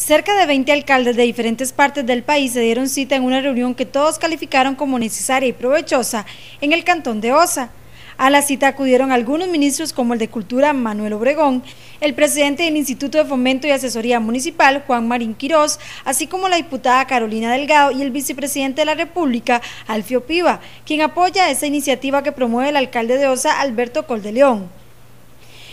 Cerca de 20 alcaldes de diferentes partes del país se dieron cita en una reunión que todos calificaron como necesaria y provechosa en el cantón de Osa. A la cita acudieron algunos ministros como el de Cultura Manuel Obregón, el presidente del Instituto de Fomento y Asesoría Municipal Juan Marín Quirós, así como la diputada Carolina Delgado y el vicepresidente de la República Alfio Piva, quien apoya esa iniciativa que promueve el alcalde de Osa Alberto Coldeleón.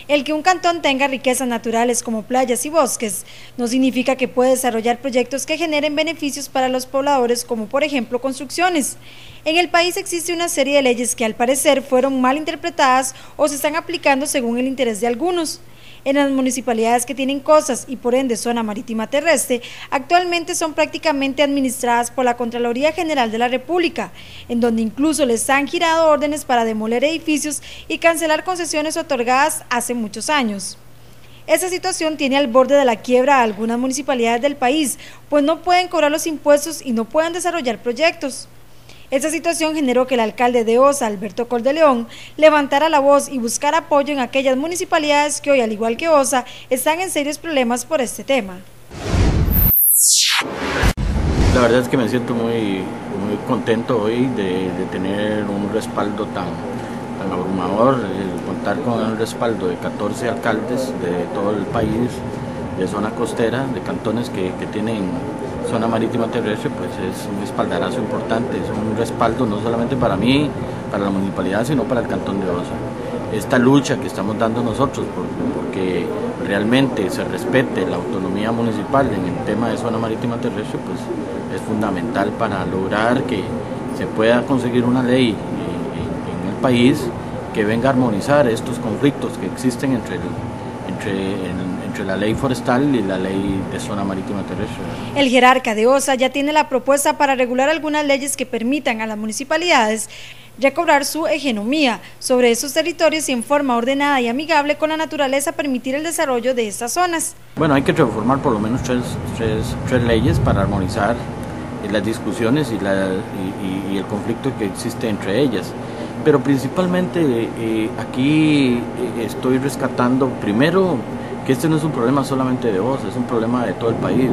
El que un cantón tenga riquezas naturales como playas y bosques no significa que pueda desarrollar proyectos que generen beneficios para los pobladores como por ejemplo construcciones. En el país existe una serie de leyes que al parecer fueron mal interpretadas o se están aplicando según el interés de algunos en las municipalidades que tienen costas y por ende zona marítima terrestre, actualmente son prácticamente administradas por la Contraloría General de la República, en donde incluso les han girado órdenes para demoler edificios y cancelar concesiones otorgadas hace muchos años. Esta situación tiene al borde de la quiebra a algunas municipalidades del país, pues no pueden cobrar los impuestos y no pueden desarrollar proyectos. Esta situación generó que el alcalde de Osa, Alberto Coldeleón, levantara la voz y buscara apoyo en aquellas municipalidades que hoy, al igual que Osa, están en serios problemas por este tema. La verdad es que me siento muy, muy contento hoy de, tener un respaldo tan, tan abrumador, contar con el respaldo de 14 alcaldes de todo el país, de zona costera, de cantones que, que tienen zona marítima terrestre, pues es un espaldarazo importante, es un respaldo no solamente para mí, para la municipalidad, sino para el cantón de Osa. Esta lucha que estamos dando nosotros porque realmente se respete la autonomía municipal en el tema de zona marítima terrestre, pues es fundamental para lograr que se pueda conseguir una ley en, el país que venga a armonizar estos conflictos que existen entre, entre la ley forestal y la ley de zona marítima terrestre. El jerarca de OSA ya tiene la propuesta para regular algunas leyes que permitan a las municipalidades recobrar su hegemonía sobre esos territorios y en forma ordenada y amigable con la naturaleza permitir el desarrollo de estas zonas. Bueno, hay que reformar por lo menos tres, tres, leyes para armonizar las discusiones y, la, y, el conflicto que existe entre ellas. Pero principalmente eh, aquí eh, estoy rescatando primero que este no es un problema solamente de vos, es un problema de todo el país.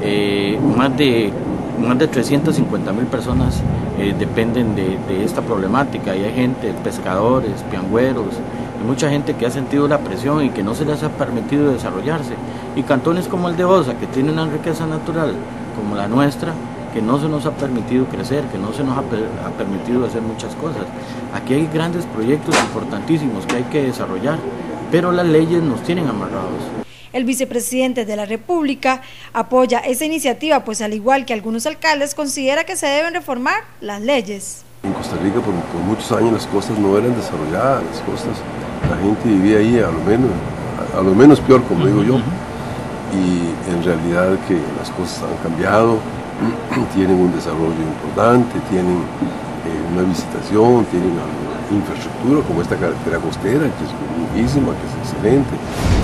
Eh, más, de, más de 350 mil personas eh, dependen de, esta problemática hay gente, pescadores, piangüeros, y mucha gente que ha sentido la presión y que no se les ha permitido desarrollarse. Y cantones como el de Osa, que tiene una riqueza natural como la nuestra, que no se nos ha permitido crecer, que no se nos ha, permitido hacer muchas cosas. Aquí hay grandes proyectos importantísimos que hay que desarrollar pero las leyes nos tienen amarrados. El vicepresidente de la República apoya esa iniciativa, pues al igual que algunos alcaldes, considera que se deben reformar las leyes. En Costa Rica por, muchos años las costas no eran desarrolladas, las costas, la gente vivía ahí a lo menos, a, lo menos peor, como digo yo, y en realidad que las cosas han cambiado, tienen un desarrollo importante, tienen eh, una visitación, tienen algo infraestructura como esta carretera costera, que es buenísima, que es excelente.